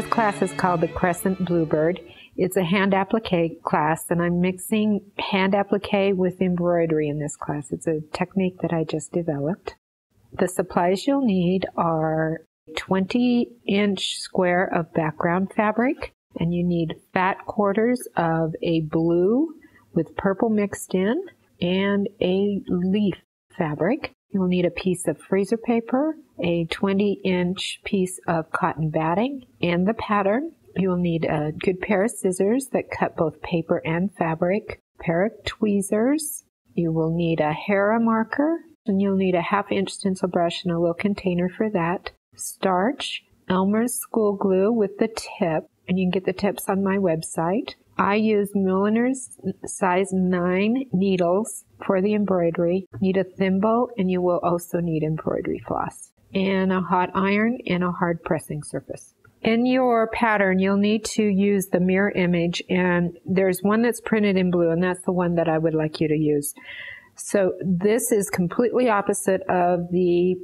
This class is called the Crescent Bluebird. It's a hand applique class, and I'm mixing hand applique with embroidery in this class. It's a technique that I just developed. The supplies you'll need are 20 inch square of background fabric, and you need fat quarters of a blue with purple mixed in and a leaf fabric. You'll need a piece of freezer paper, a 20 inch piece of cotton batting, and the pattern. You'll need a good pair of scissors that cut both paper and fabric, pair of tweezers. You will need a Hera marker, and you'll need a half inch stencil brush and a little container for that. Starch, Elmer's school glue with the tip, and you can get the tips on my website. I use Milliner's size 9 needles for the embroidery. Need a thimble and you will also need embroidery floss. And a hot iron and a hard pressing surface. In your pattern, you'll need to use the mirror image and there's one that's printed in blue and that's the one that I would like you to use. So this is completely opposite of the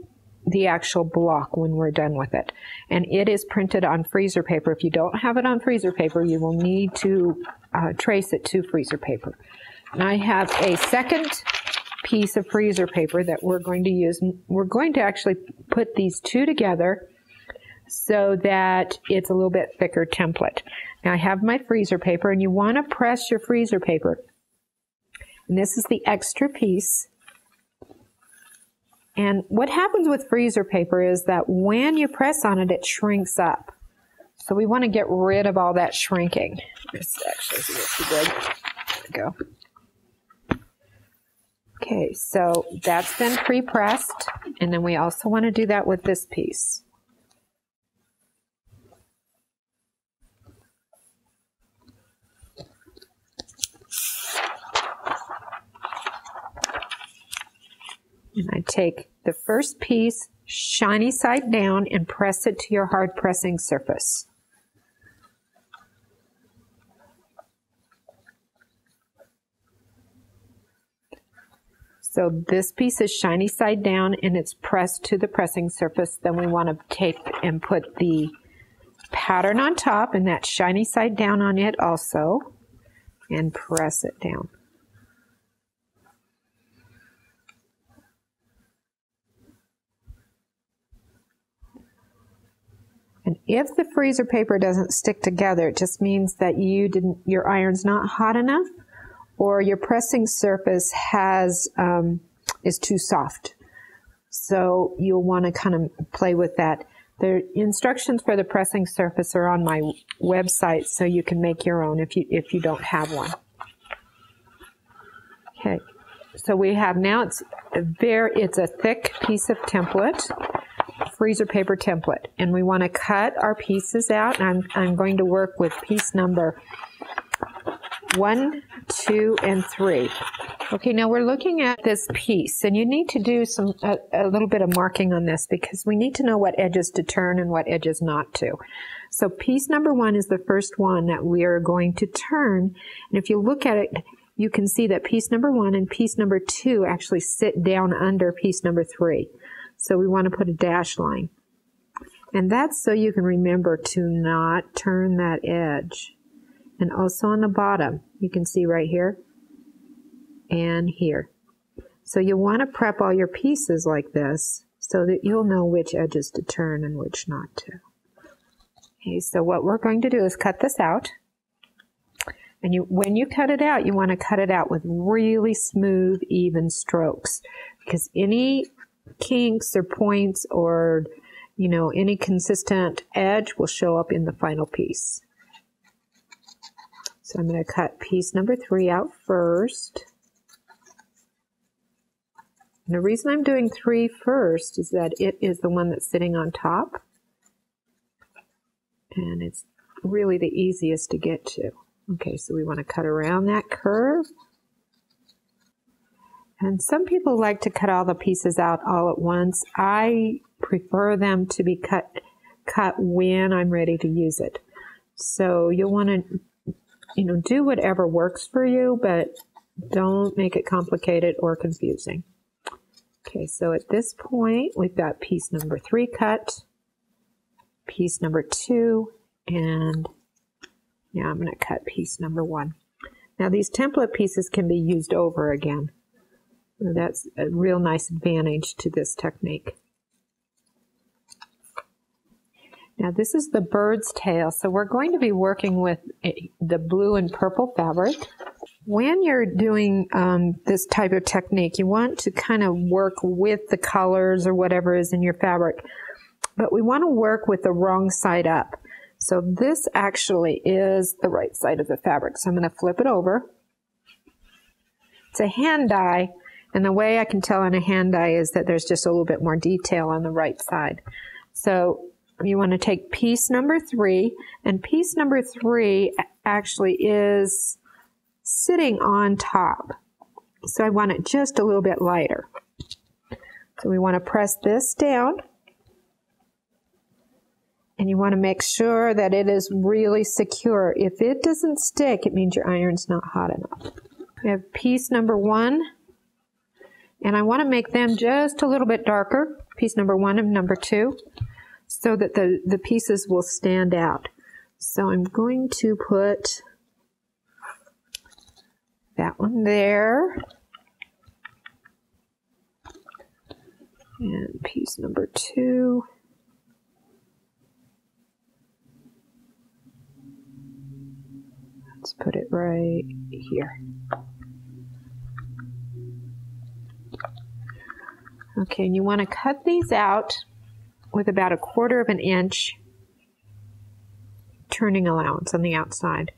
the actual block when we're done with it. And it is printed on freezer paper. If you don't have it on freezer paper, you will need to uh, trace it to freezer paper. And I have a second piece of freezer paper that we're going to use. We're going to actually put these two together so that it's a little bit thicker template. Now I have my freezer paper and you want to press your freezer paper. And this is the extra piece and what happens with freezer paper is that when you press on it, it shrinks up. So we want to get rid of all that shrinking. This actually is too big. There we go. Okay, so that's been pre-pressed. And then we also want to do that with this piece. And I take the first piece, shiny side down, and press it to your hard pressing surface. So this piece is shiny side down and it's pressed to the pressing surface. Then we want to take and put the pattern on top and that shiny side down on it also and press it down. And if the freezer paper doesn't stick together, it just means that you didn't, your iron's not hot enough or your pressing surface has, um, is too soft. So you'll want to kind of play with that. The instructions for the pressing surface are on my website, so you can make your own if you if you don't have one. Okay, so we have now it's a very it's a thick piece of template freezer paper template and we want to cut our pieces out and I'm, I'm going to work with piece number one, two, and three. Okay, now we're looking at this piece and you need to do some, a, a little bit of marking on this because we need to know what edges to turn and what edges not to. So piece number one is the first one that we are going to turn. And if you look at it, you can see that piece number one and piece number two actually sit down under piece number three. So we want to put a dash line. And that's so you can remember to not turn that edge. And also on the bottom, you can see right here and here. So you'll want to prep all your pieces like this so that you'll know which edges to turn and which not to. Okay, so what we're going to do is cut this out. And you, when you cut it out, you want to cut it out with really smooth, even strokes. Because any kinks or points or, you know, any consistent edge will show up in the final piece. So I'm going to cut piece number three out first. And the reason I'm doing three first is that it is the one that's sitting on top. And it's really the easiest to get to. Okay, so we want to cut around that curve. And some people like to cut all the pieces out all at once. I prefer them to be cut cut when I'm ready to use it. So you'll want to you know do whatever works for you, but don't make it complicated or confusing. Okay, so at this point we've got piece number 3 cut, piece number 2, And now I'm going to cut piece number one. Now these template pieces can be used over again. That's a real nice advantage to this technique. Now this is the bird's tail, so we're going to be working with a, the blue and purple fabric. When you're doing um, this type of technique, you want to kind of work with the colors or whatever is in your fabric, but we want to work with the wrong side up. So this actually is the right side of the fabric. So I'm going to flip it over. It's a hand dye, and the way I can tell on a hand dye is that there's just a little bit more detail on the right side. So you want to take piece number three, and piece number three actually is sitting on top. So I want it just a little bit lighter. So we want to press this down. And you want to make sure that it is really secure. If it doesn't stick, it means your iron's not hot enough. We have piece number one. And I want to make them just a little bit darker. Piece number one and number two. So that the, the pieces will stand out. So I'm going to put that one there. And piece number two. Let's put it right here. Okay, and you want to cut these out with about a quarter of an inch turning allowance on the outside.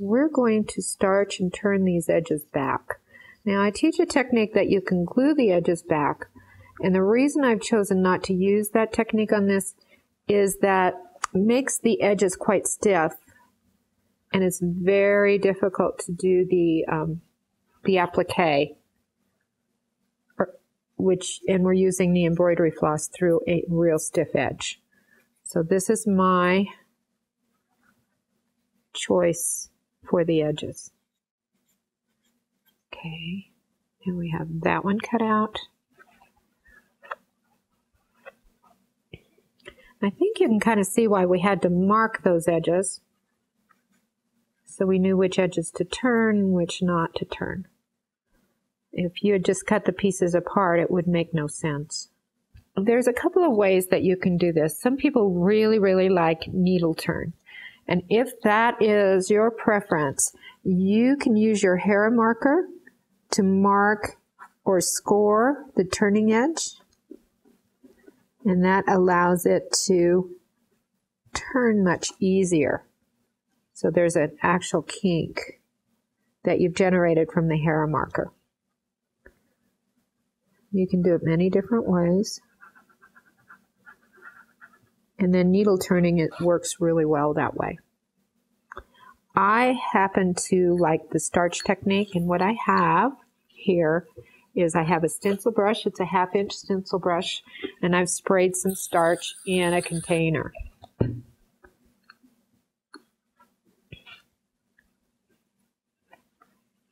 we're going to starch and turn these edges back. Now I teach a technique that you can glue the edges back and the reason I've chosen not to use that technique on this is that makes the edges quite stiff and it's very difficult to do the um, the applique which and we're using the embroidery floss through a real stiff edge so this is my choice for the edges. Okay, and we have that one cut out. I think you can kind of see why we had to mark those edges. So we knew which edges to turn, which not to turn. If you had just cut the pieces apart, it would make no sense. There's a couple of ways that you can do this. Some people really, really like needle turn. And if that is your preference, you can use your Hera marker to mark or score the turning edge. And that allows it to turn much easier. So there's an actual kink that you've generated from the Hera marker. You can do it many different ways. And then needle turning, it works really well that way. I happen to like the starch technique, and what I have here is I have a stencil brush. It's a half inch stencil brush, and I've sprayed some starch in a container.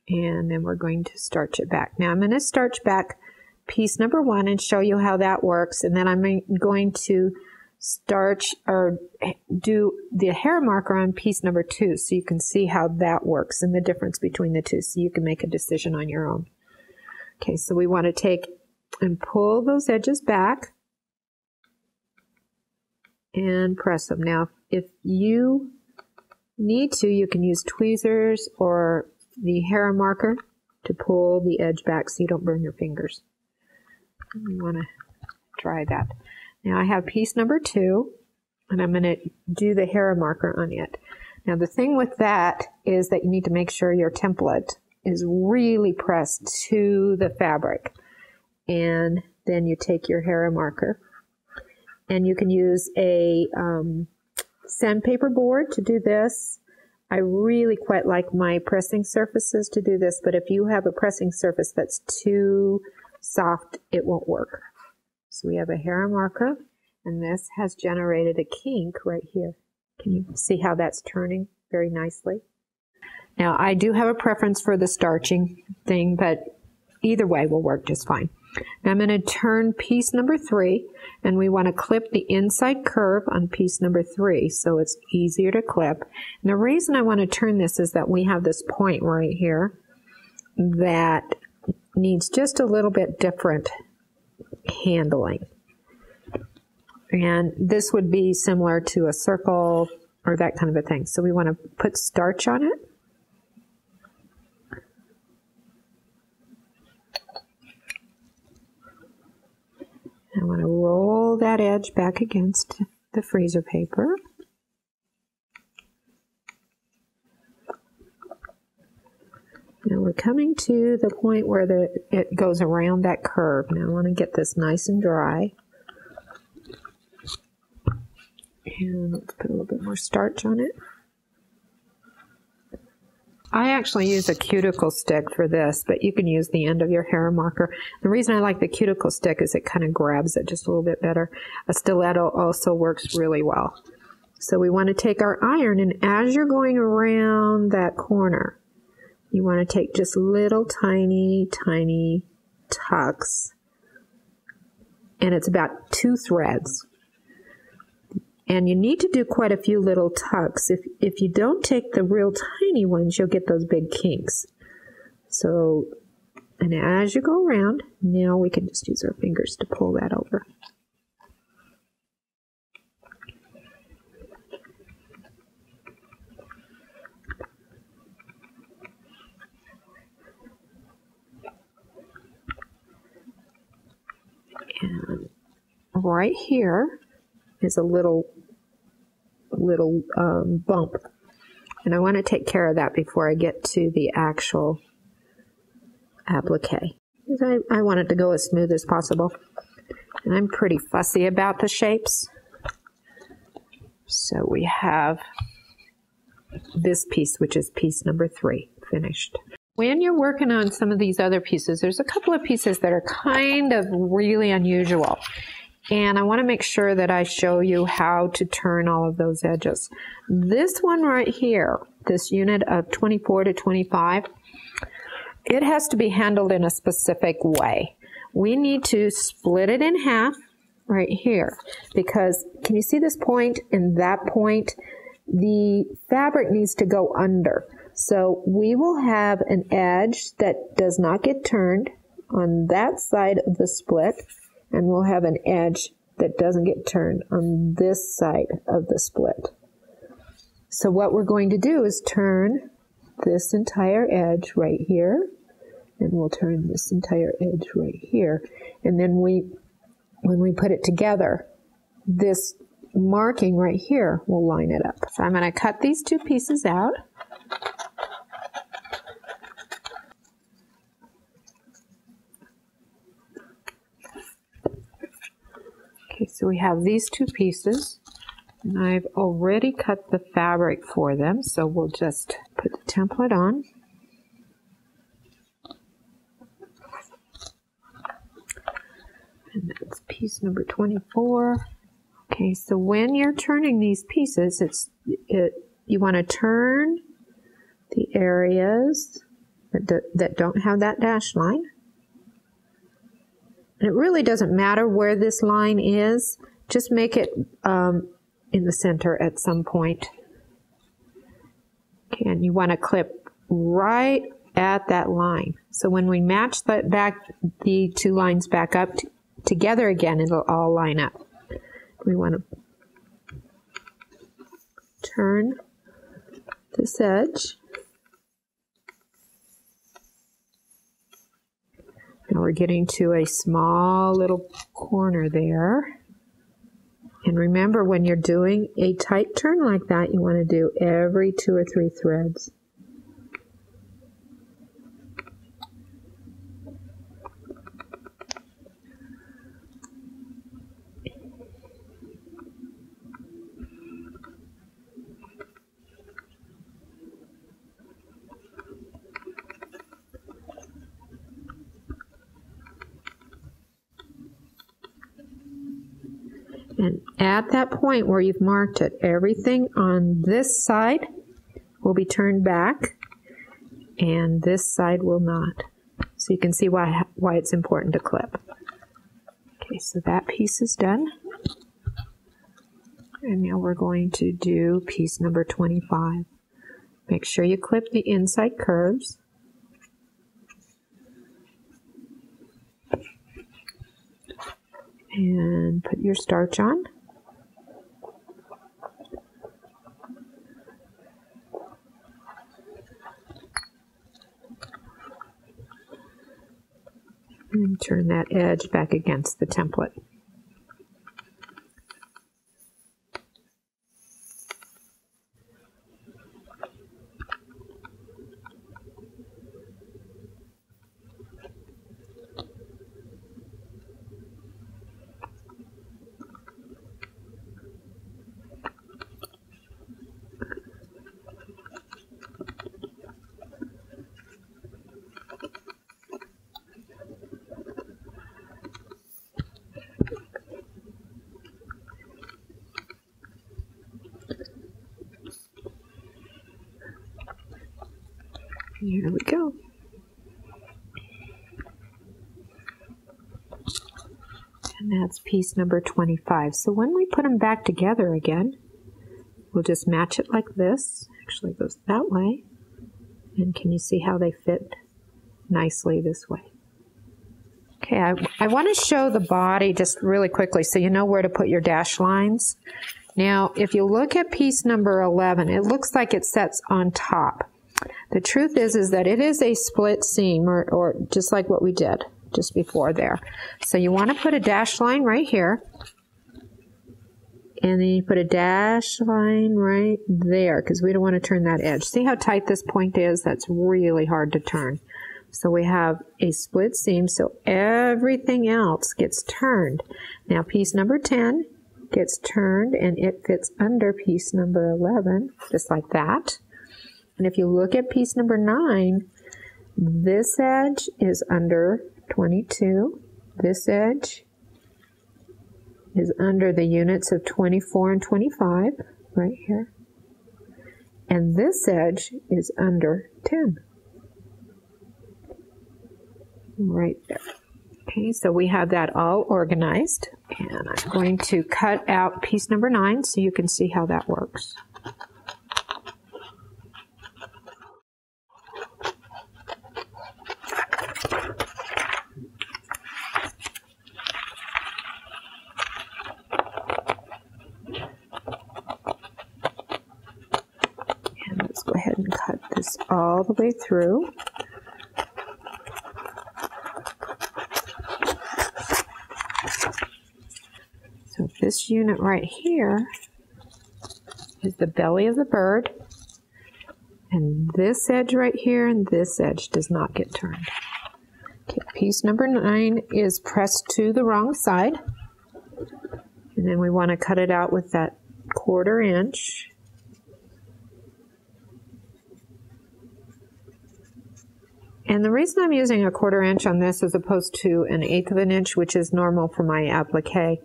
And then we're going to starch it back. Now I'm going to starch back piece number one and show you how that works. And then I'm going to starch or do the Hera marker on piece number two so you can see how that works and the difference between the two so you can make a decision on your own. Okay, so we want to take and pull those edges back and press them. Now, if you need to, you can use tweezers or the Hera marker to pull the edge back so you don't burn your fingers. You want to try that. Now I have piece number two, and I'm going to do the Hera marker on it. Now the thing with that is that you need to make sure your template is really pressed to the fabric. And then you take your Hera marker and you can use a um, sandpaper board to do this. I really quite like my pressing surfaces to do this, but if you have a pressing surface that's too soft, it won't work. So we have a Hera marker, and this has generated a kink right here. Can you see how that's turning very nicely? Now, I do have a preference for the starching thing, but either way will work just fine. Now I'm going to turn piece number three and we want to clip the inside curve on piece number three so it's easier to clip. And the reason I want to turn this is that we have this point right here that needs just a little bit different handling. And this would be similar to a circle or that kind of a thing. So we want to put starch on it. I want to roll that edge back against the freezer paper. Now we're coming to the point where the, it goes around that curve. Now I want to get this nice and dry. And let's put a little bit more starch on it. I actually use a cuticle stick for this, but you can use the end of your Hera marker. The reason I like the cuticle stick is it kind of grabs it just a little bit better. A stiletto also works really well. So we want to take our iron, and as you're going around that corner, you want to take just little tiny, tiny tucks. And it's about two threads. And you need to do quite a few little tucks. If, if you don't take the real tiny ones, you'll get those big kinks. So, and as you go around, now we can just use our fingers to pull that over. Right here is a little little um, bump. And I want to take care of that before I get to the actual applique. I, I want it to go as smooth as possible. And I'm pretty fussy about the shapes. So we have this piece, which is piece number three, finished. When you're working on some of these other pieces, there's a couple of pieces that are kind of really unusual. And I want to make sure that I show you how to turn all of those edges. This one right here, this unit of 24 to 25, it has to be handled in a specific way. We need to split it in half right here because can you see this point and that point? The fabric needs to go under. So we will have an edge that does not get turned on that side of the split and we'll have an edge that doesn't get turned on this side of the split. So what we're going to do is turn this entire edge right here and we'll turn this entire edge right here and then we when we put it together this marking right here will line it up. So I'm going to cut these two pieces out Okay, so we have these two pieces. And I've already cut the fabric for them, so we'll just put the template on. And that's piece number 24. Okay, so when you're turning these pieces, it's it you want to turn the areas that, do, that don't have that dash line it really doesn't matter where this line is, just make it um, in the center at some point. Okay, and you want to clip right at that line. So when we match the, back, the two lines back up together again, it'll all line up. We want to turn this edge Now we're getting to a small little corner there. And remember, when you're doing a tight turn like that, you want to do every two or three threads. And at that point where you've marked it, everything on this side will be turned back and this side will not. So you can see why, why it's important to clip. Okay, so that piece is done. And now we're going to do piece number 25. Make sure you clip the inside curves. And put your starch on. And turn that edge back against the template. Here we go. And that's piece number 25. So when we put them back together again, we'll just match it like this. Actually goes that way. And can you see how they fit nicely this way? Okay, I, I want to show the body just really quickly so you know where to put your dash lines. Now, if you look at piece number 11, it looks like it sets on top. The truth is, is that it is a split seam, or, or just like what we did just before there. So you want to put a dash line right here. And then you put a dash line right there because we don't want to turn that edge. See how tight this point is? That's really hard to turn. So we have a split seam, so everything else gets turned. Now piece number 10 gets turned and it fits under piece number 11, just like that. And if you look at piece number 9, this edge is under 22. This edge is under the units of 24 and 25, right here. And this edge is under 10. Right there. Okay, so we have that all organized. And I'm going to cut out piece number 9 so you can see how that works. All the way through. So this unit right here is the belly of the bird. And this edge right here and this edge does not get turned. Okay, piece number nine is pressed to the wrong side. And then we want to cut it out with that quarter inch. And the reason I'm using a quarter inch on this as opposed to an eighth of an inch, which is normal for my applique,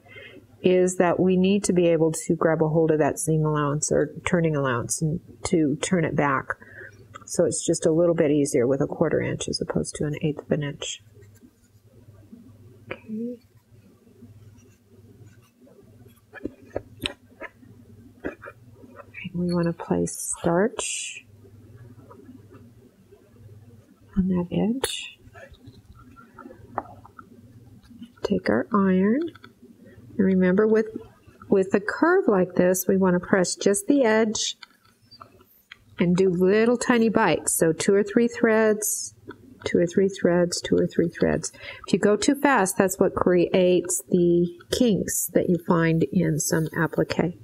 is that we need to be able to grab a hold of that seam allowance or turning allowance and to turn it back. So it's just a little bit easier with a quarter inch as opposed to an eighth of an inch. Okay. We want to place starch on that edge. Take our iron. And remember with, with a curve like this, we want to press just the edge and do little tiny bites. So two or three threads, two or three threads, two or three threads. If you go too fast, that's what creates the kinks that you find in some applique.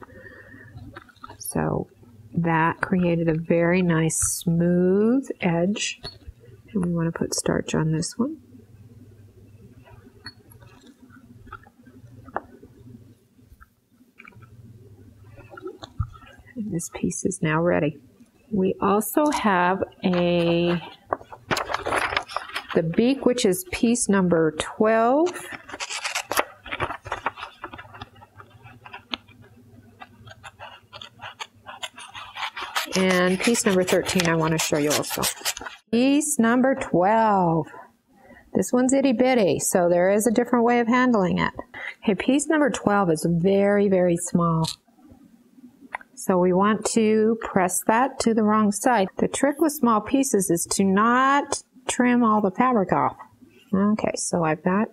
So that created a very nice smooth edge and we want to put starch on this one. And this piece is now ready. We also have a the beak, which is piece number 12. And piece number 13 I want to show you also. Piece number 12. This one's itty bitty, so there is a different way of handling it. Okay, piece number 12 is very, very small. So we want to press that to the wrong side. The trick with small pieces is to not trim all the fabric off. Okay, so I've got,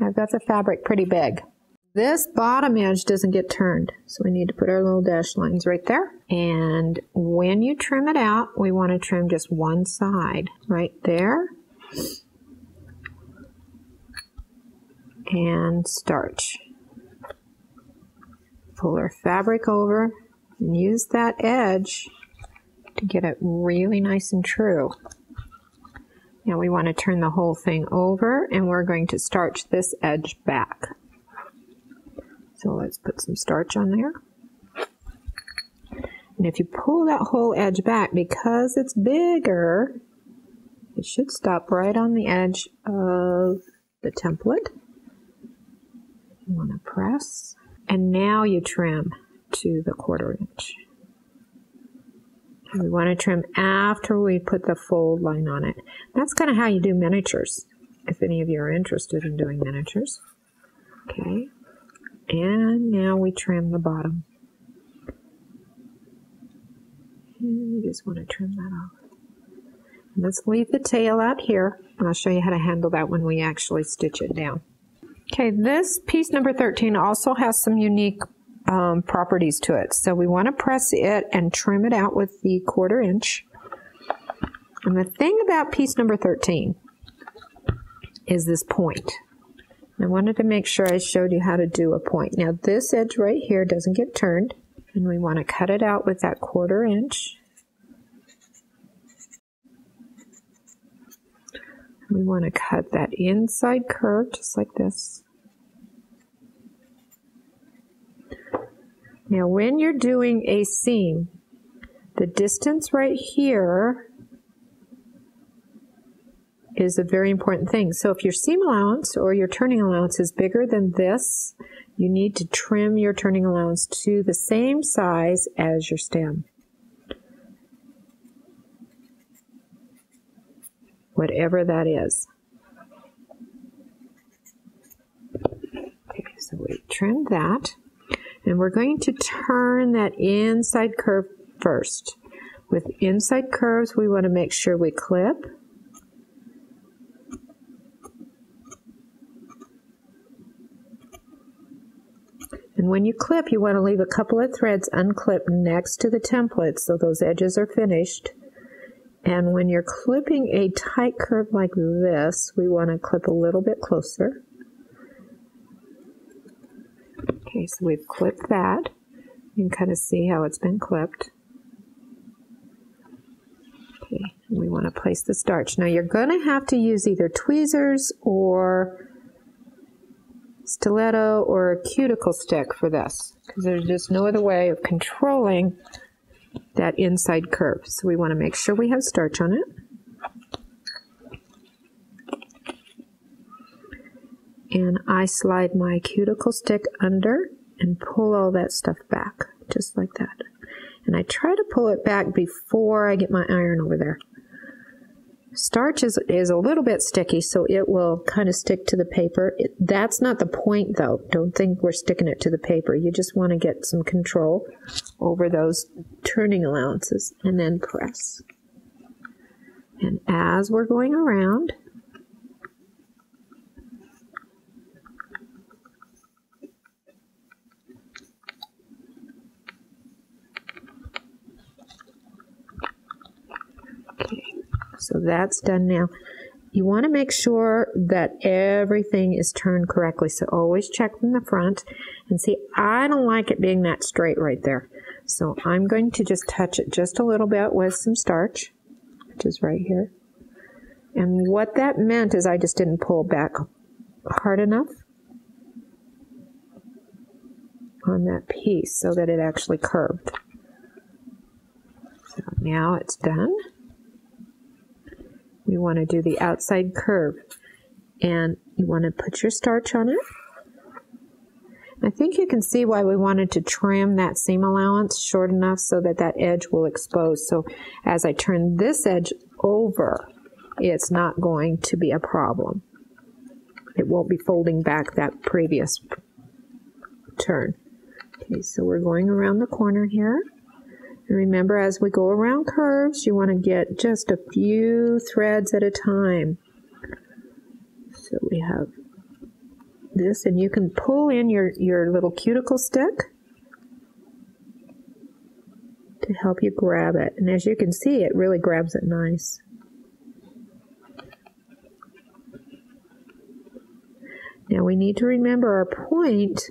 I've got the fabric pretty big. This bottom edge doesn't get turned, so we need to put our little dash lines right there. And when you trim it out, we want to trim just one side right there. And starch. Pull our fabric over and use that edge to get it really nice and true. Now we want to turn the whole thing over and we're going to starch this edge back. So let's put some starch on there. And if you pull that whole edge back, because it's bigger, it should stop right on the edge of the template. You want to press. And now you trim to the quarter inch. We want to trim after we put the fold line on it. That's kind of how you do miniatures, if any of you are interested in doing miniatures. Okay, and now we trim the bottom. And you just want to trim that off. and let's leave the tail out here. I'll show you how to handle that when we actually stitch it down. Okay, this piece number 13 also has some unique um, properties to it. So we want to press it and trim it out with the quarter inch. And the thing about piece number 13 is this point. I wanted to make sure I showed you how to do a point. Now this edge right here doesn't get turned and we want to cut it out with that quarter inch. We want to cut that inside curve just like this. Now when you're doing a seam, the distance right here is a very important thing. So if your seam allowance or your turning allowance is bigger than this, you need to trim your turning allowance to the same size as your stem. Whatever that is. Okay, so we trim that. And we're going to turn that inside curve first. With inside curves, we want to make sure we clip And when you clip, you want to leave a couple of threads unclipped next to the template so those edges are finished. And when you're clipping a tight curve like this, we want to clip a little bit closer. Okay, so we've clipped that. You can kind of see how it's been clipped. Okay, we want to place the starch. Now you're going to have to use either tweezers or stiletto or a cuticle stick for this because there's just no other way of controlling that inside curve. So we want to make sure we have starch on it. And I slide my cuticle stick under and pull all that stuff back, just like that. And I try to pull it back before I get my iron over there. Starch is, is a little bit sticky, so it will kind of stick to the paper. It, that's not the point, though. Don't think we're sticking it to the paper. You just want to get some control over those turning allowances and then press. And as we're going around, So that's done now. You want to make sure that everything is turned correctly. So always check from the front and see, I don't like it being that straight right there. So I'm going to just touch it just a little bit with some starch, which is right here. And what that meant is I just didn't pull back hard enough on that piece so that it actually curved. So now it's done we want to do the outside curve and you want to put your starch on it. I think you can see why we wanted to trim that seam allowance short enough so that that edge will expose. So as I turn this edge over, it's not going to be a problem. It won't be folding back that previous turn. Okay, so we're going around the corner here. And remember, as we go around curves, you want to get just a few threads at a time. So we have this, and you can pull in your, your little cuticle stick to help you grab it. And as you can see, it really grabs it nice. Now we need to remember our point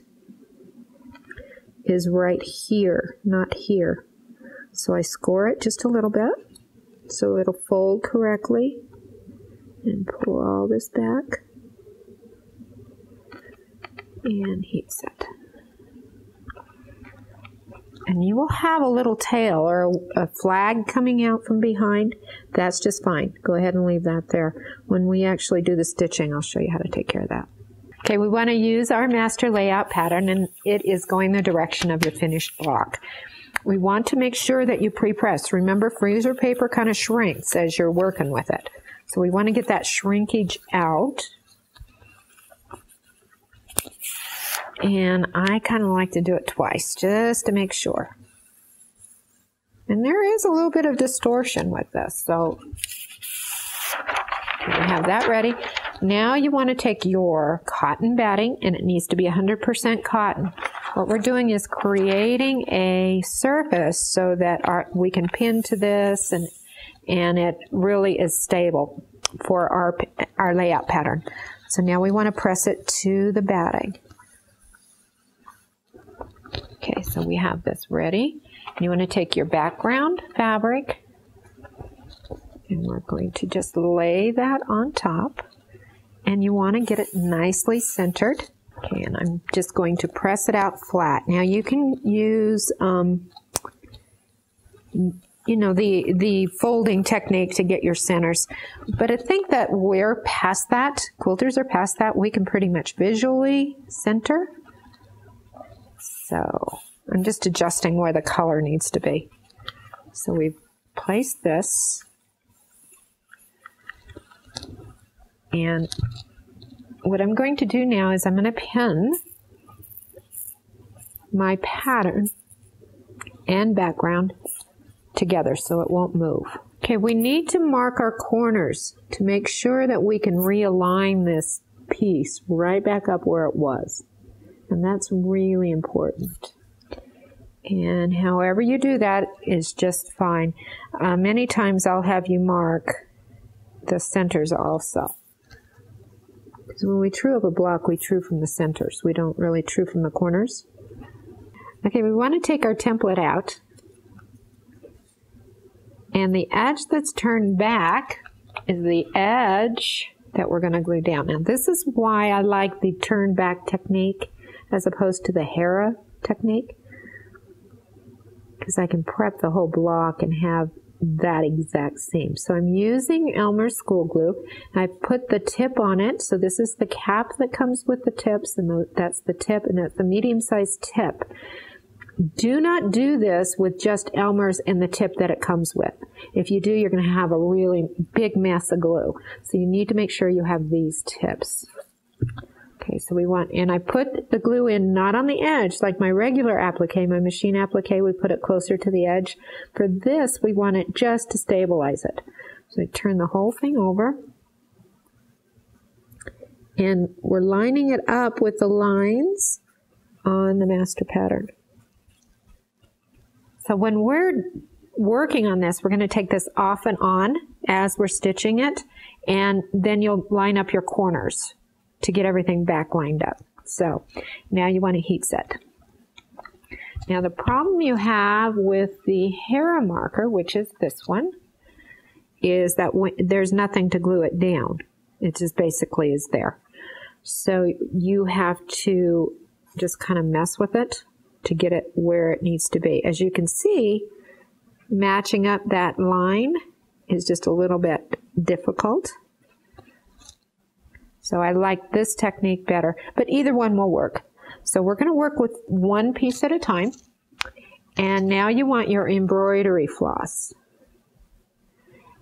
is right here, not here. So I score it just a little bit so it'll fold correctly and pull all this back and heat set. And you will have a little tail or a, a, flag coming out from behind. That's just fine. Go ahead and leave that there. When we actually do the stitching, I'll show you how to take care of that. Okay, we want to use our master layout pattern and it is going the direction of your finished block. We want to make sure that you pre-press. Remember, freezer paper kind of shrinks as you're working with it. So we want to get that shrinkage out. And I kind of like to do it twice just to make sure. And there is a little bit of distortion with this. So we have that ready. Now you want to take your cotton batting and it needs to be 100% cotton. What we're doing is creating a surface so that our, we can pin to this and, and it really is stable for our, our layout pattern. So now we want to press it to the batting. Okay, so we have this ready. You want to take your background fabric and we're going to just lay that on top and you want to get it nicely centered. Okay, and I'm just going to press it out flat. Now you can use, um, you know, the, the folding technique to get your centers. But I think that we're past that, quilters are past that, we can pretty much visually center. So I'm just adjusting where the color needs to be. So we've placed this. And what I'm going to do now is I'm going to pin my pattern and background together so it won't move. Okay, we need to mark our corners to make sure that we can realign this piece right back up where it was. And that's really important. And however you do that is just fine. Uh, many times I'll have you mark the centers also. Because when we true up a block, we true from the centers. We don't really true from the corners. Okay, we want to take our template out. And the edge that's turned back is the edge that we're going to glue down. Now, this is why I like the turn back technique as opposed to the Hera technique. Because I can prep the whole block and have that exact same. So I'm using Elmer's school glue. I put the tip on it. So this is the cap that comes with the tips and that's the tip and that's the medium sized tip. Do not do this with just Elmer's and the tip that it comes with. If you do, you're going to have a really big mess of glue. So you need to make sure you have these tips. Okay, so we want, and I put the glue in not on the edge like my regular applique, my machine applique, we put it closer to the edge. For this, we want it just to stabilize it. So I turn the whole thing over. And we're lining it up with the lines on the master pattern. So when we're working on this, we're going to take this off and on as we're stitching it, and then you'll line up your corners to get everything back lined up. So now you want to heat set. Now the problem you have with the Hera marker, which is this one, is that when, there's nothing to glue it down. It just basically is there. So you have to just kind of mess with it to get it where it needs to be. As you can see, matching up that line is just a little bit difficult. So I like this technique better, but either one will work. So we're going to work with one piece at a time. And now you want your embroidery floss.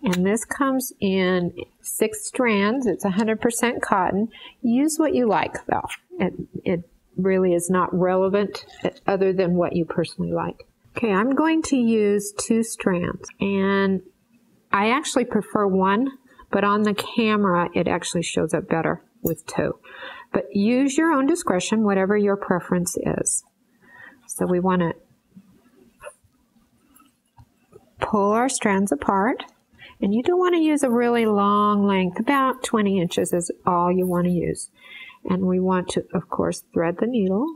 And this comes in six strands. It's 100% cotton. Use what you like though. It, it really is not relevant uh, other than what you personally like. Okay, I'm going to use two strands and I actually prefer one, but on the camera it actually shows up better with two. But use your own discretion, whatever your preference is. So we want to pull our strands apart. And you don't want to use a really long length, about 20 inches is all you want to use. And we want to, of course, thread the needle.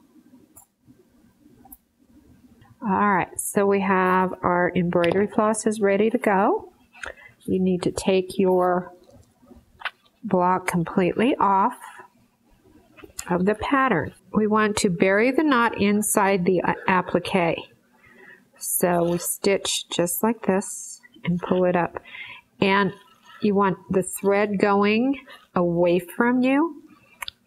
All right, so we have our embroidery flosses ready to go. You need to take your block completely off of the pattern. We want to bury the knot inside the uh, applique. So we stitch just like this and pull it up. And you want the thread going away from you.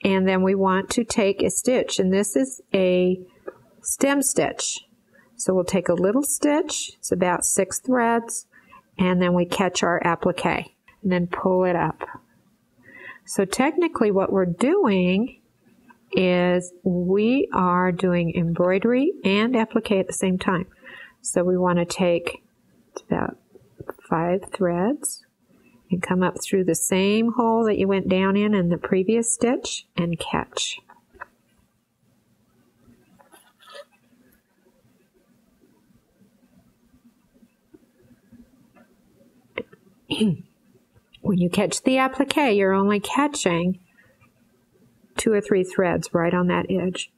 And then we want to take a stitch. And this is a stem stitch. So we'll take a little stitch. It's about six threads. And then we catch our applique and then pull it up. So technically what we're doing is we are doing embroidery and applique at the same time. So we want to take about five threads and come up through the same hole that you went down in in the previous stitch and catch. When you catch the applique, you're only catching two or three threads right on that edge.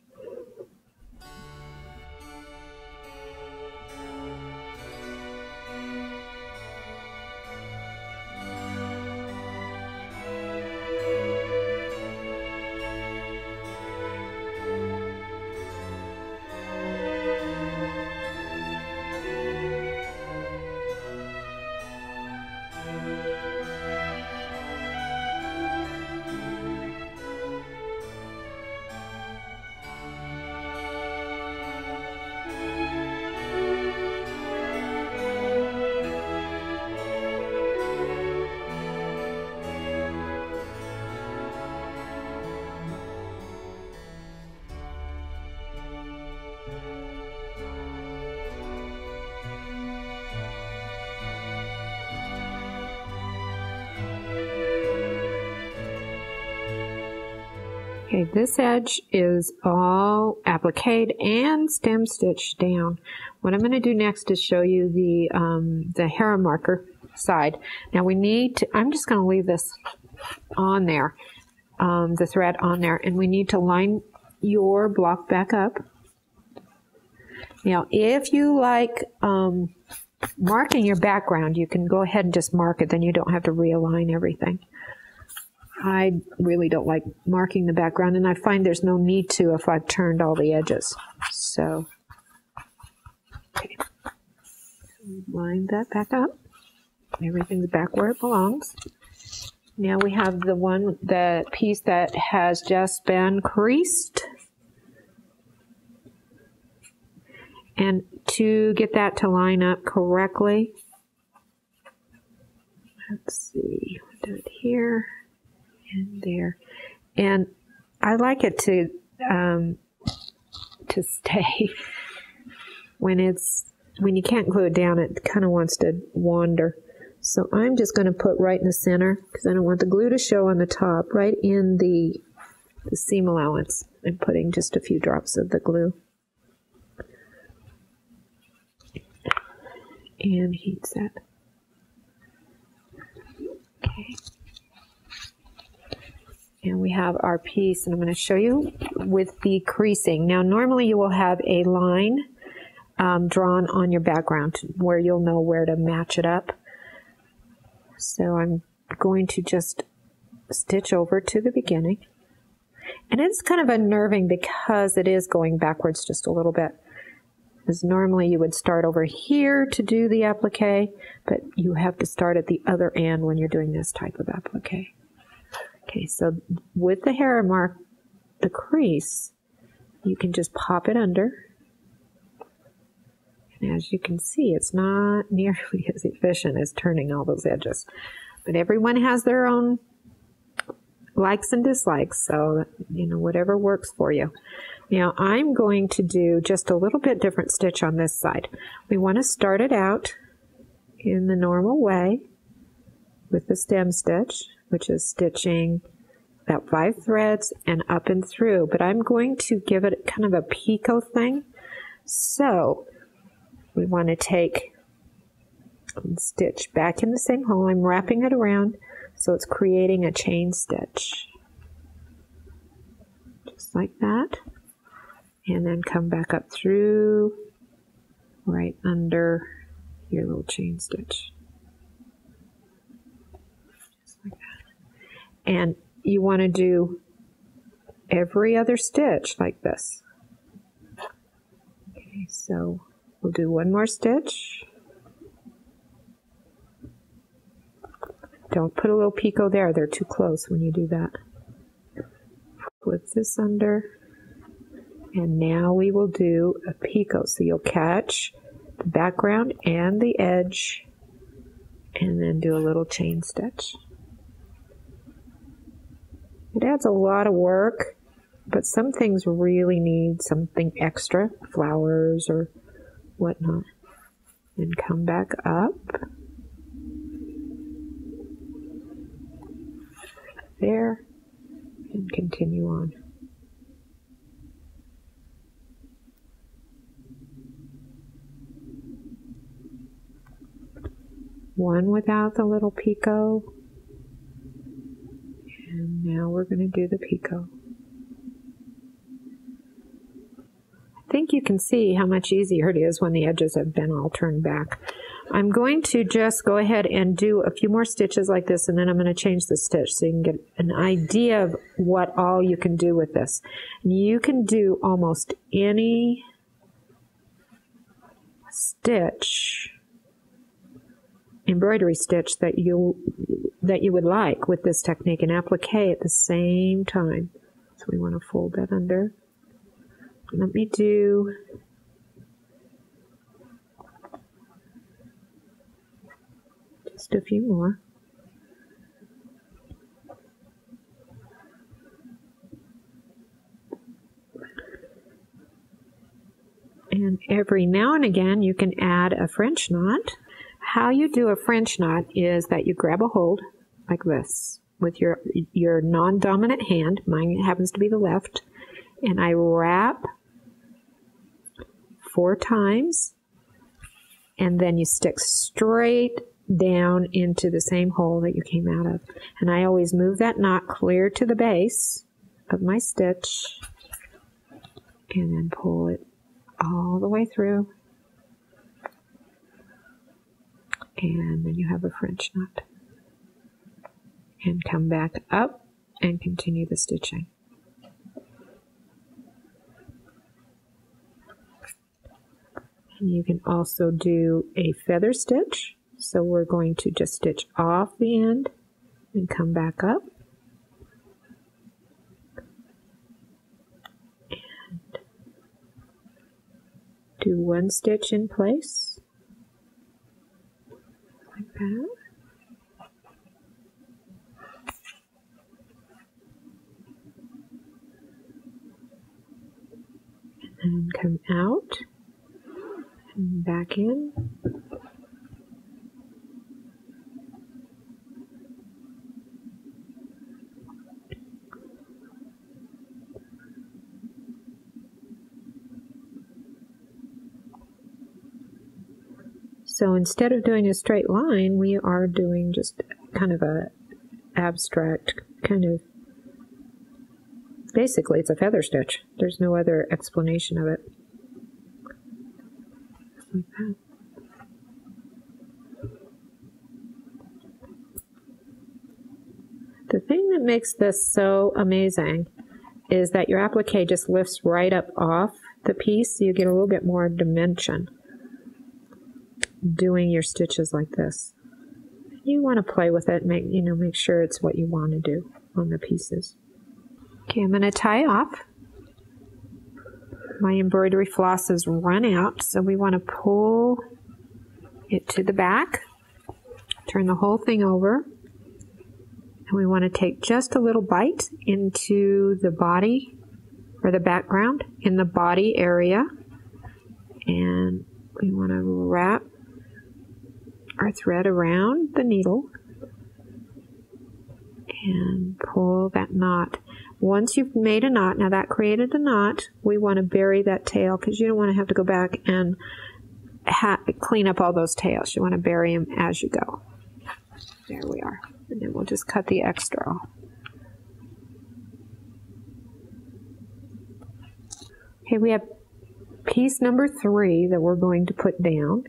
This edge is all applique and stem stitched down. What I'm going to do next is show you the, um, the Hera marker side. Now we need to, I'm just going to leave this on there, um, the thread on there, and we need to line your block back up. Now, if you like um, marking your background, you can go ahead and just mark it, then you don't have to realign everything. I really don't like marking the background, and I find there's no need to if I've turned all the edges. So, okay. Line that back up. Everything's back where it belongs. Now we have the one, the piece that has just been creased. And to get that to line up correctly, let's see, do it here in there. And I like it to um, to stay when it's when you can't glue it down. It kind of wants to wander. So I'm just going to put right in the center because I don't want the glue to show on the top. Right in the the seam allowance. I'm putting just a few drops of the glue. And heat set. Okay and we have our piece and I'm going to show you with the creasing. Now normally you will have a line um, drawn on your background where you'll know where to match it up. So I'm going to just stitch over to the beginning. And it's kind of unnerving because it is going backwards just a little bit. because normally you would start over here to do the applique, but you have to start at the other end when you're doing this type of applique. Okay, so with the Hera mark, the crease, you can just pop it under And As you can see, it's not nearly as efficient as turning all those edges. But everyone has their own likes and dislikes, so, you know, whatever works for you. Now, I'm going to do just a little bit different stitch on this side. We want to start it out in the normal way with the stem stitch, which is stitching about five threads and up and through, but I'm going to give it kind of a picot thing. So we want to take and stitch back in the same hole. I'm wrapping it around so it's creating a chain stitch. Just like that. And then come back up through right under your little chain stitch. Just like that. And you want to do every other stitch like this. Okay, so we'll do one more stitch. Don't put a little picot there, they're too close when you do that. Put this under, and now we will do a picot. So you'll catch the background and the edge, and then do a little chain stitch. It adds a lot of work, but some things really need something extra, flowers or whatnot. And come back up. There, and continue on. One without the little picot and now we're going to do the picot. I think you can see how much easier it is when the edges have been all turned back. I'm going to just go ahead and do a few more stitches like this and then I'm going to change the stitch so you can get an idea of what all you can do with this. You can do almost any stitch embroidery stitch that you that you would like with this technique and applique at the same time. So we want to fold that under. Let me do just a few more. And every now and again you can add a French knot how you do a French knot is that you grab a hold like this with your your non-dominant hand. Mine happens to be the left, and I wrap four times, and then you stick straight down into the same hole that you came out of. And I always move that knot clear to the base of my stitch, and then pull it all the way through and then you have a French knot. And come back up and continue the stitching. And you can also do a feather stitch. So we're going to just stitch off the end and come back up. And do one stitch in place And come out and back in. So instead of doing a straight line, we are doing just kind of a abstract kind of basically it's a feather stitch. There's no other explanation of it. Like that. The thing that makes this so amazing is that your applique just lifts right up off the piece so you get a little bit more dimension doing your stitches like this. You want to play with it, make you know, make sure it's what you want to do on the pieces. Okay, I'm going to tie off. my embroidery floss has run out, so we want to pull it to the back, turn the whole thing over, and we want to take just a little bite into the body or the background in the body area, and we want to wrap our thread around the needle and pull that knot. Once you've made a knot, now that created a knot, we want to bury that tail because you don't want to have to go back and clean up all those tails. You want to bury them as you go. There we are. And then we'll just cut the extra off. Okay, we have piece number three that we're going to put down.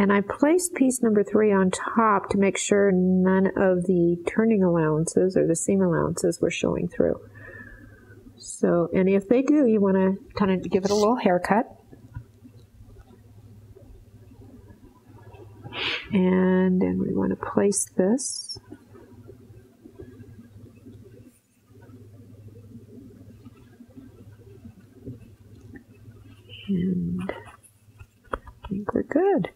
And I placed piece number three on top to make sure none of the turning allowances or the seam allowances were showing through. So, and if they do, you want to kind of give it a little haircut. And then we want to place this. And I think we're good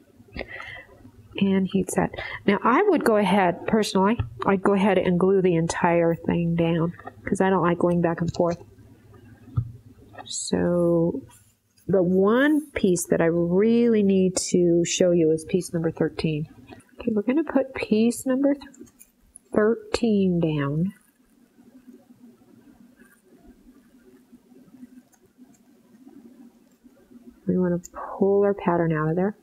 and heat set. Now I would go ahead, personally, I'd go ahead and glue the entire thing down because I don't like going back and forth. So the one piece that I really need to show you is piece number 13. Okay, we're going to put piece number 13 down. We want to pull our pattern out of there.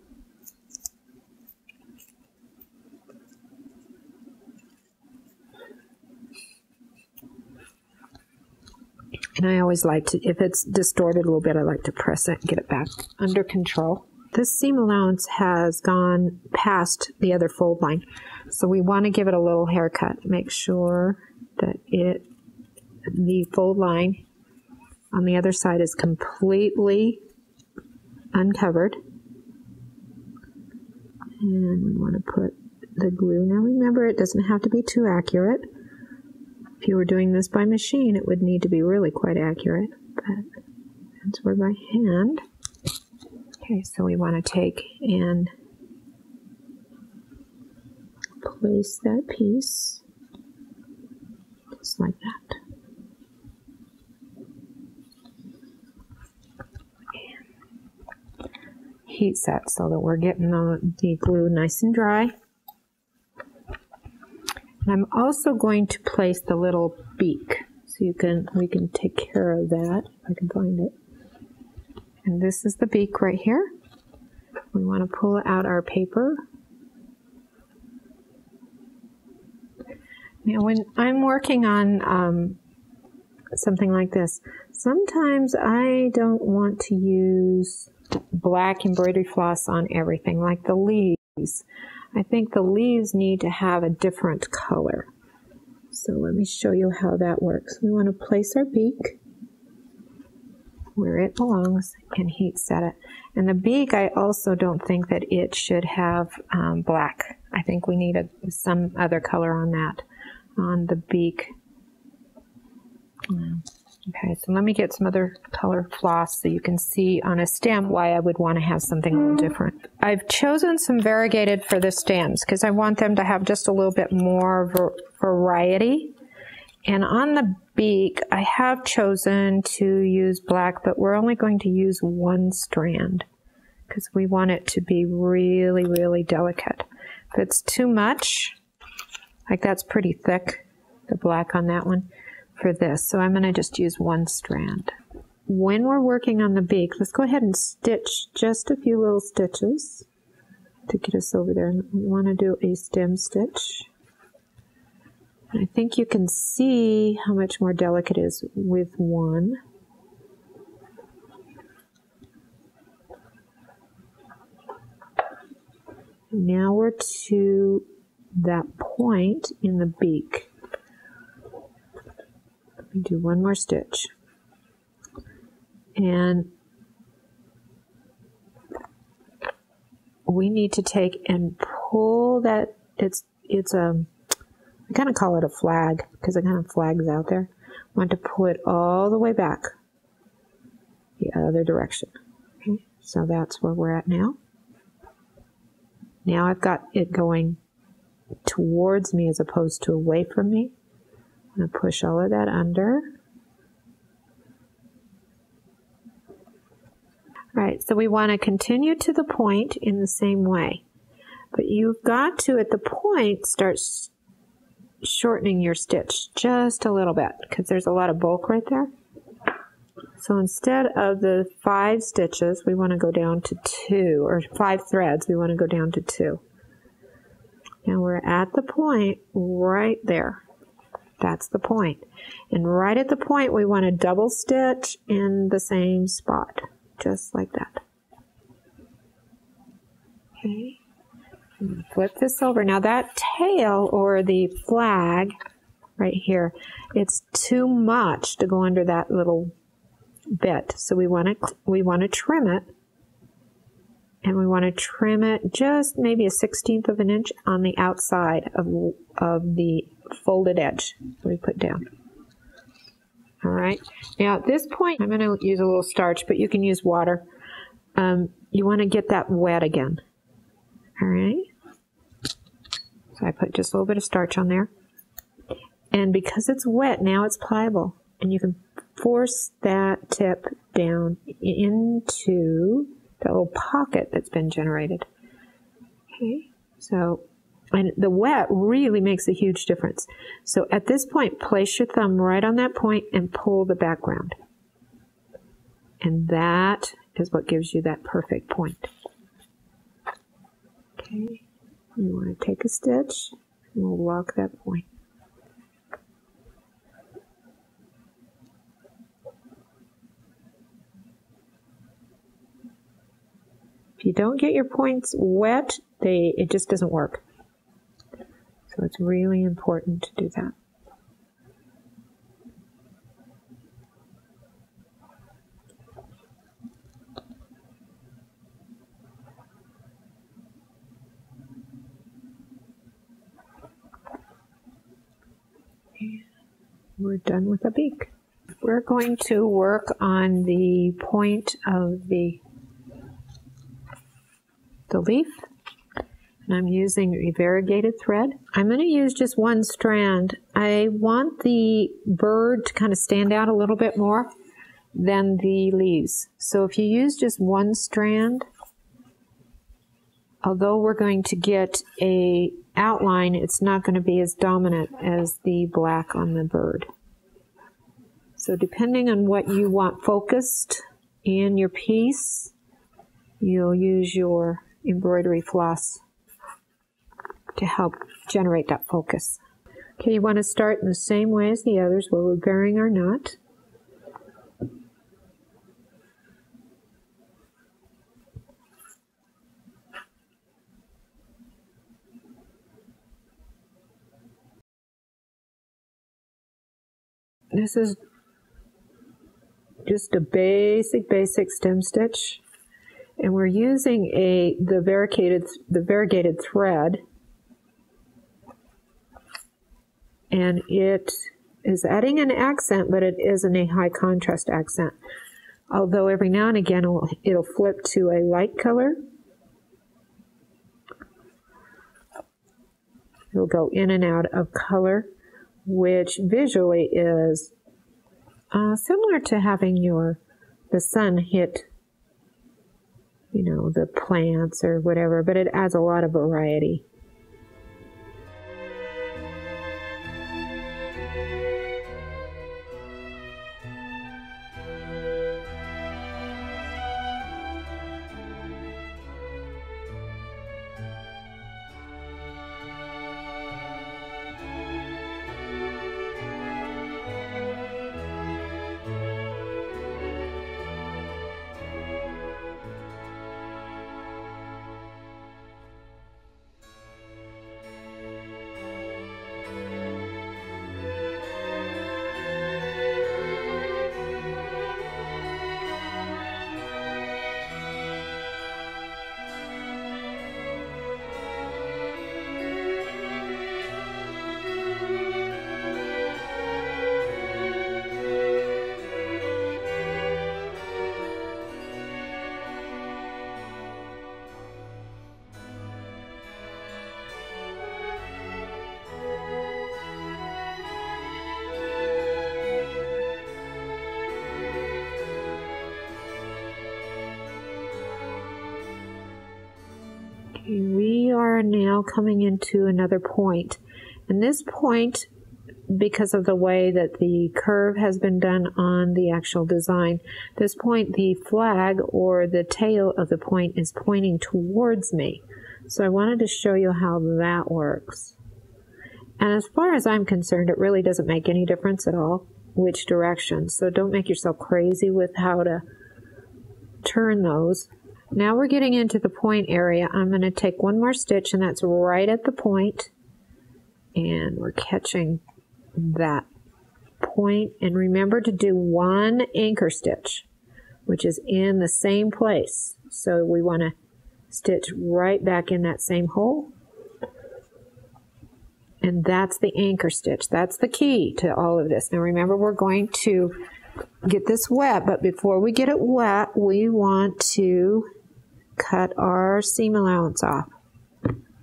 And I always like to, if it's distorted a little bit, I like to press it and get it back under control. This seam allowance has gone past the other fold line. So we want to give it a little haircut. Make sure that it, the fold line on the other side is completely uncovered. And we want to put the glue. Now remember, it doesn't have to be too accurate. If you were doing this by machine, it would need to be really quite accurate, but that's where by hand. Okay, so we want to take and place that piece just like that. heat set so that we're getting the, the glue nice and dry. I'm also going to place the little beak. So you can we can take care of that if I can find it. And this is the beak right here. We want to pull out our paper. Now when I'm working on um, something like this, sometimes I don't want to use black embroidery floss on everything, like the leaves. I think the leaves need to have a different color. So let me show you how that works. We want to place our beak where it belongs and heat set it. And the beak, I also don't think that it should have um, black. I think we need a, some other color on that, on the beak. Okay, so let me get some other color floss so you can see on a stem why I would want to have something a little different. I've chosen some variegated for the stems because I want them to have just a little bit more variety. And on the beak, I have chosen to use black, but we're only going to use one strand because we want it to be really, really delicate. If it's too much, like that's pretty thick, the black on that one, for this. So I'm going to just use one strand. When we're working on the beak, let's go ahead and stitch just a few little stitches to get us over there. We want to do a stem stitch. I think you can see how much more delicate it is with one. Now we're to that point in the beak do one more stitch and we need to take and pull that it's it's a I kind of call it a flag because it kind of flags out there. I want to pull it all the way back the other direction. Okay, so that's where we're at now. Now I've got it going towards me as opposed to away from me. I'm going to push all of that under. All right, so we want to continue to the point in the same way. But you've got to, at the point, start shortening your stitch just a little bit because there's a lot of bulk right there. So instead of the five stitches, we want to go down to two, or five threads, we want to go down to two. Now we're at the point right there. That's the point. And right at the point, we want to double stitch in the same spot, just like that. Okay. Flip this over. Now that tail or the flag right here, it's too much to go under that little bit. So we want to we want to trim it and we want to trim it just maybe a sixteenth of an inch on the outside of, of the folded edge we put down. All right. Now at this point, I'm going to use a little starch, but you can use water. Um, you want to get that wet again. All right. So I put just a little bit of starch on there. And because it's wet, now it's pliable. And you can force that tip down into the little pocket that's been generated. Okay, so and the wet really makes a huge difference. So at this point, place your thumb right on that point and pull the background. And that is what gives you that perfect point. Okay, you want to take a stitch and we'll lock that point. If you don't get your points wet, they it just doesn't work. So it's really important to do that. we're done with the beak. We're going to work on the point of the the leaf and I'm using a variegated thread. I'm going to use just one strand. I want the bird to kind of stand out a little bit more than the leaves. So if you use just one strand, although we're going to get a outline, it's not going to be as dominant as the black on the bird. So depending on what you want focused in your piece, you'll use your embroidery floss to help generate that focus. Okay, you want to start in the same way as the others where we're burying our knot. This is just a basic, basic stem stitch and we're using a the variegated the variegated thread and it is adding an accent but it isn't a high contrast accent although every now and again it'll, it'll flip to a light color it'll go in and out of color which visually is uh, similar to having your the sun hit you know, the plants or whatever, but it adds a lot of variety. Coming into another point. And this point, because of the way that the curve has been done on the actual design, this point, the flag or the tail of the point is pointing towards me. So I wanted to show you how that works. And as far as I'm concerned, it really doesn't make any difference at all which direction. So don't make yourself crazy with how to turn those. Now we're getting into the point area. I'm going to take one more stitch and that's right at the point. And we're catching that point. And remember to do one anchor stitch, which is in the same place. So we want to stitch right back in that same hole and that's the anchor stitch. That's the key to all of this. Now remember, we're going to get this wet, but before we get it wet, we want to cut our seam allowance off.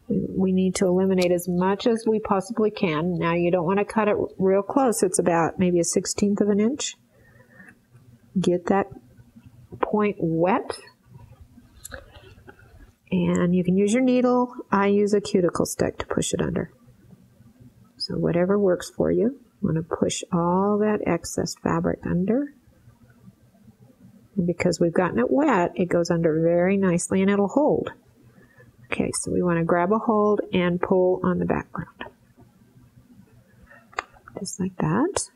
We need to eliminate as much as we possibly can. Now you don't want to cut it real close. It's about maybe a 16th of an inch. Get that point wet. And you can use your needle. I use a cuticle stick to push it under. So whatever works for you. I'm going to push all that excess fabric under. Because we've gotten it wet, it goes under very nicely and it'll hold. Okay, so we want to grab a hold and pull on the background. Just like that.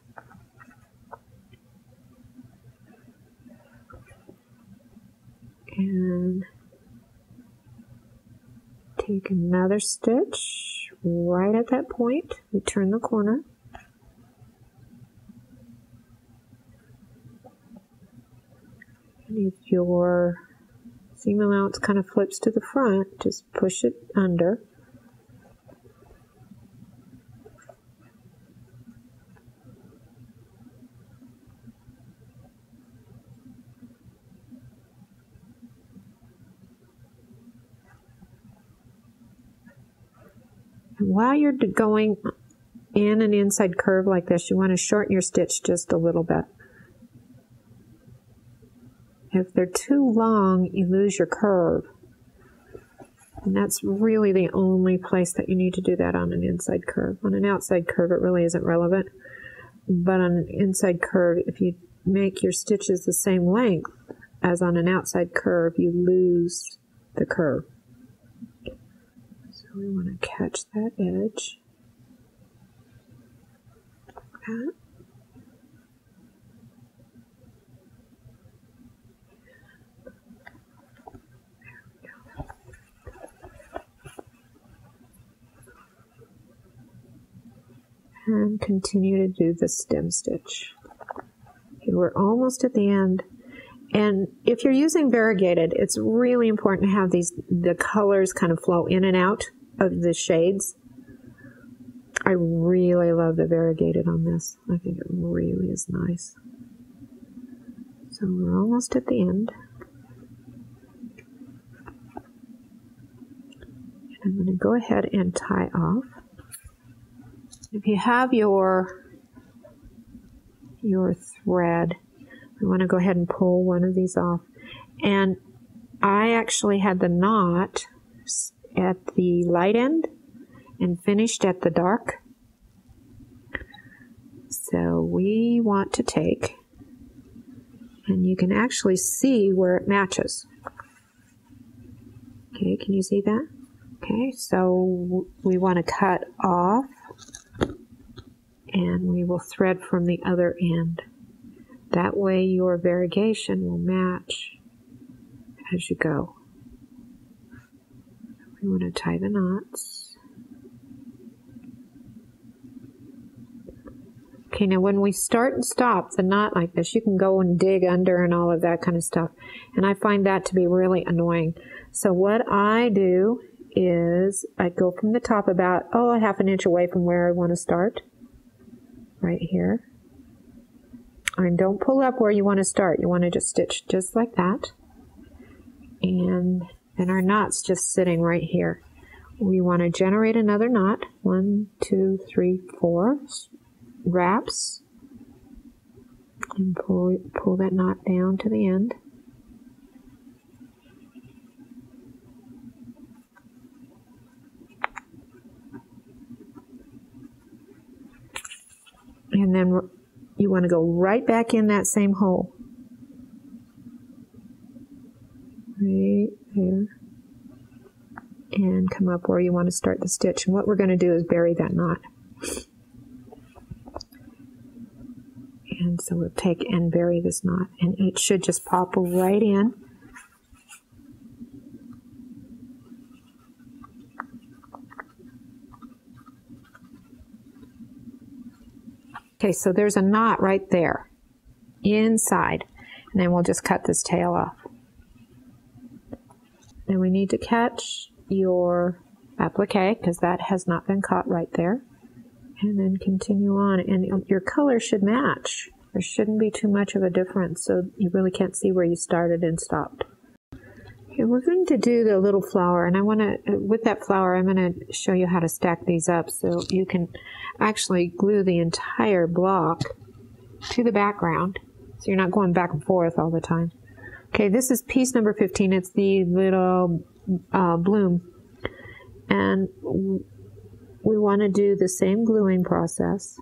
And take another stitch right at that point, we turn the corner. If your seam allowance kind of flips to the front, just push it under. while you're going in an inside curve like this, you want to shorten your stitch just a little bit. If they're too long, you lose your curve. And that's really the only place that you need to do that on an inside curve. On an outside curve, it really isn't relevant. But on an inside curve, if you make your stitches the same length as on an outside curve, you lose the curve So we want to catch that edge. Like that. And continue to do the stem stitch. Okay, we're almost at the end. And if you're using variegated, it's really important to have these the colors kind of flow in and out of the shades. I really love the variegated on this. I think it really is nice. So we're almost at the end. I'm going to go ahead and tie off. If you have your your thread, I want to go ahead and pull one of these off. And I actually had the knot at the light end and finished at the dark. So we want to take, and you can actually see where it matches. Okay, can you see that? Okay, so we want to cut off and we will thread from the other end. That way your variegation will match as you go. We want to tie the knots. Okay, now when we start and stop the knot like this, you can go and dig under and all of that kind of stuff. And I find that to be really annoying. So what I do is I go from the top about, oh, a half an inch away from where I want to start. Right here. And don't pull up where you want to start. You want to just stitch just like that. And and our knot's just sitting right here. We want to generate another knot. One, two, three, four wraps and pull, pull that knot down to the end. Want to go right back in that same hole. Right there. And come up where you want to start the stitch. And what we're going to do is bury that knot. And so we'll take and bury this knot. And it should just pop right in. Okay, so there's a knot right there inside. And then we'll just cut this tail off. Then we need to catch your applique because that has not been caught right there. And then continue on. And your color should match. There shouldn't be too much of a difference so you really can't see where you started and stopped. Okay, we're going to do the little flower and I want to, with that flower, I'm going to show you how to stack these up so you can actually glue the entire block to the background so you're not going back and forth all the time. Okay, this is piece number 15. It's the little uh, bloom. And we want to do the same gluing process.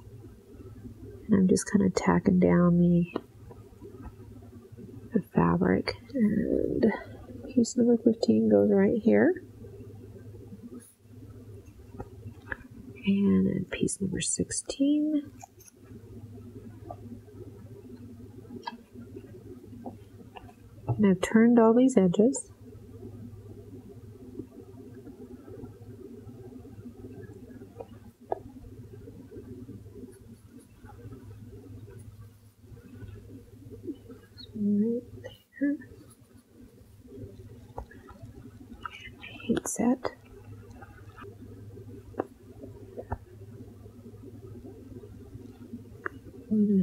And I'm just kind of tacking down the, the fabric. And piece number 15 goes right here. And then piece number 16. And I've turned all these edges. Right Heat set. Hmm.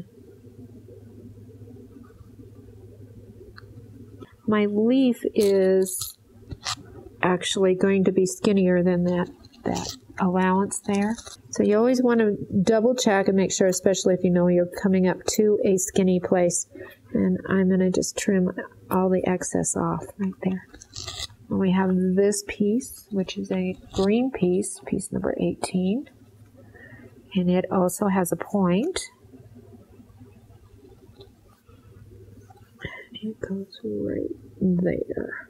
My leaf is actually going to be skinnier than that, that allowance there. So you always want to double check and make sure, especially if you know you're coming up to a skinny place. And I'm going to just trim all the excess off right there. And we have this piece, which is a green piece, piece number 18. And it also has a point. it goes right there.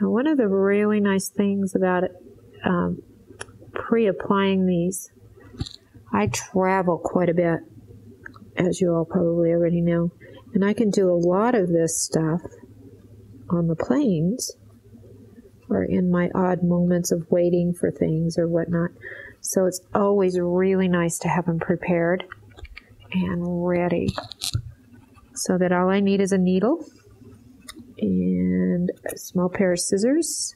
Now, one of the really nice things about um, pre-applying these, I travel quite a bit, as you all probably already know, and I can do a lot of this stuff on the planes or in my odd moments of waiting for things or whatnot. So it's always really nice to have them prepared and ready. So that all I need is a needle and a small pair of scissors.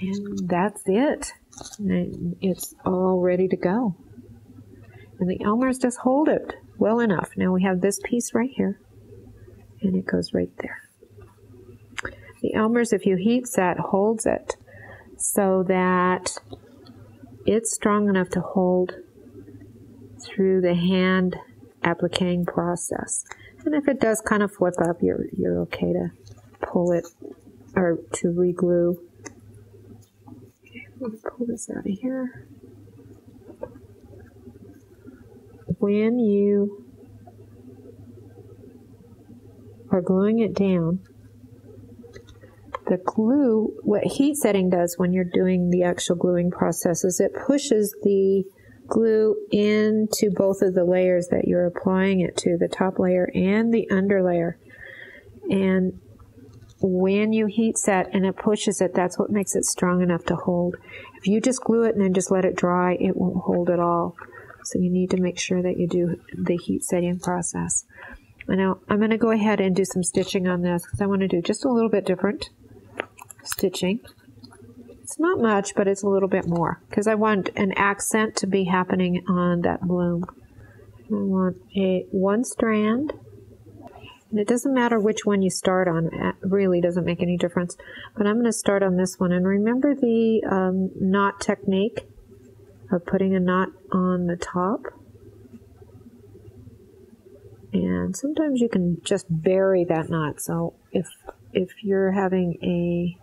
And that's it. It's all ready to go. And the Elmer's just hold it well enough. Now we have this piece right here. And it goes right there. The Elmer's, if you heat set, holds it so that it's strong enough to hold through the hand appliquing process. And if it does kind of flip up, you're, you're okay to pull it or to reglue. Okay, to pull this out of here. When you are gluing it down, the glue, what heat setting does when you're doing the actual gluing process is it pushes the glue into both of the layers that you're applying it to, the top layer and the under layer. And when you heat set and it pushes it, that's what makes it strong enough to hold. If you just glue it and then just let it dry, it won't hold at all. So you need to make sure that you do the heat setting process. Now I'm going to go ahead and do some stitching on this because I want to do just a little bit different stitching. It's not much, but it's a little bit more because I want an accent to be happening on that bloom. I want a one strand. And it doesn't matter which one you start on, it really doesn't make any difference. But I'm going to start on this one. And remember the um, knot technique of putting a knot on the top? And sometimes you can just bury that knot. So if if you're having a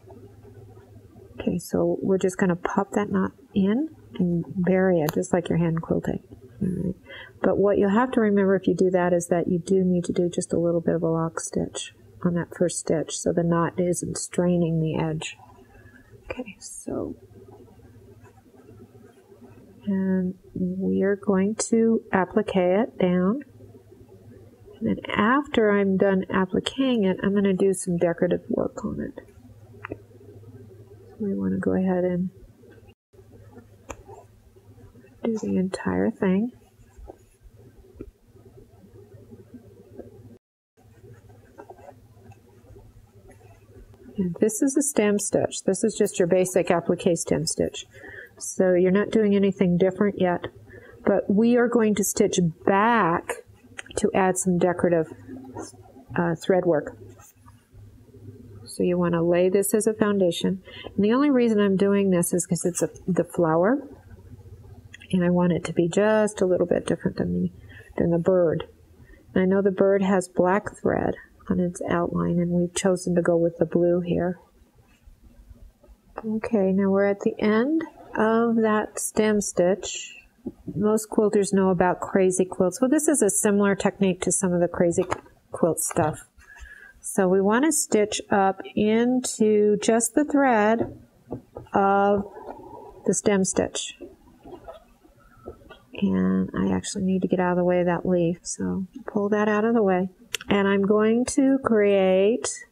Okay, so we're just going to pop that knot in and bury it just like your hand quilting. Right. But what you'll have to remember if you do that is that you do need to do just a little bit of a lock stitch on that first stitch so the knot isn't straining the edge. Okay, so and we are going to applique it down. And then after I'm done appliquing it, I'm going to do some decorative work on it. So we want to go ahead and do the entire thing. And this is a stem stitch. This is just your basic applique stem stitch. So you're not doing anything different yet. But we are going to stitch back to add some decorative uh, thread work. So you want to lay this as a foundation. And the only reason I'm doing this is because it's a, the flower. And I want it to be just a little bit different than the, than the bird. And I know the bird has black thread on its outline and we've chosen to go with the blue here. Okay, now we're at the end of that stem stitch. Most quilters know about crazy quilts. Well, this is a similar technique to some of the crazy quilt stuff. So we want to stitch up into just the thread of the stem stitch. And I actually need to get out of the way of that leaf, so pull that out of the way. And I'm going to create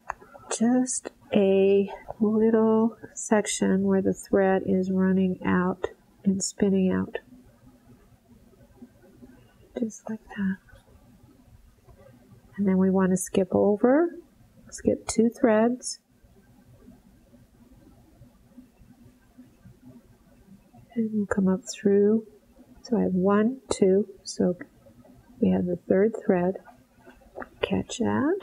just a little section where the thread is running out and spinning out. Just like that. And then we want to skip over, skip two threads. And we'll come up through. So I have one, two, so we have the third thread. Catch that.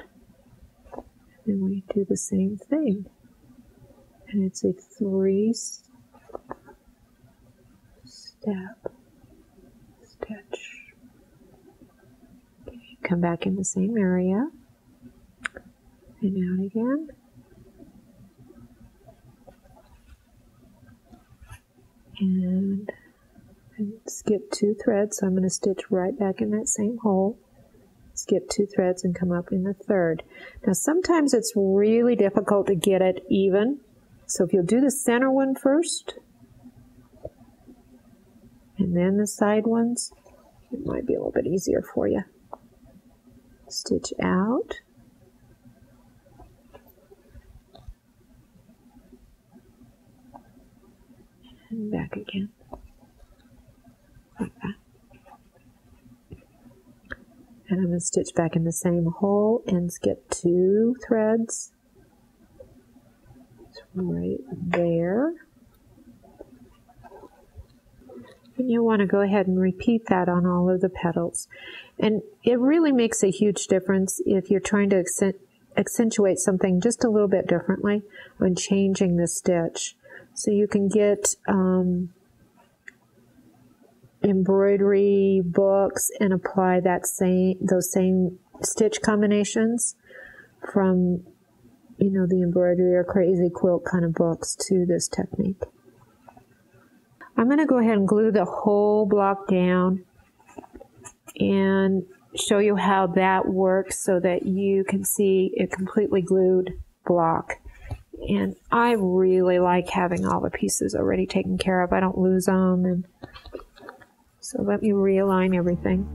And we do the same thing. And it's a three step stitch. Okay, come back in the same area and out again. And, and skip two threads, so I'm going to stitch right back in that same hole skip two threads and come up in the third. Now sometimes it's really difficult to get it even. So if you'll do the center one first, and then the side ones, it might be a little bit easier for you. Stitch out. And back again. Like that and I'm going to stitch back in the same hole and skip two threads right there. And you'll want to go ahead and repeat that on all of the petals. And it really makes a huge difference if you're trying to accentuate something just a little bit differently when changing the stitch. So you can get um, embroidery books and apply that same those same stitch combinations from you know the embroidery or crazy quilt kind of books to this technique. I'm going to go ahead and glue the whole block down and show you how that works so that you can see a completely glued block. And I really like having all the pieces already taken care of. I don't lose them and so let me realign everything.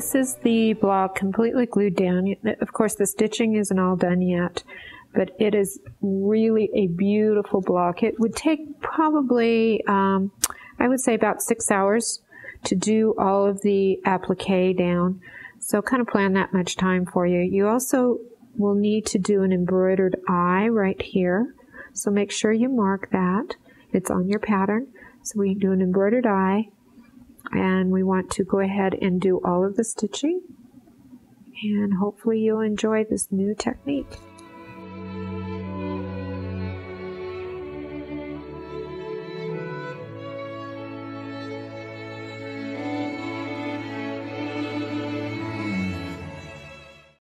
This is the block completely glued down. Of course, the stitching isn't all done yet, but it is really a beautiful block. It would take probably, um, I would say about six hours to do all of the applique down. So kind of plan that much time for you. You also will need to do an embroidered eye right here. So make sure you mark that. It's on your pattern. So we do an embroidered eye and we want to go ahead and do all of the stitching and hopefully you'll enjoy this new technique.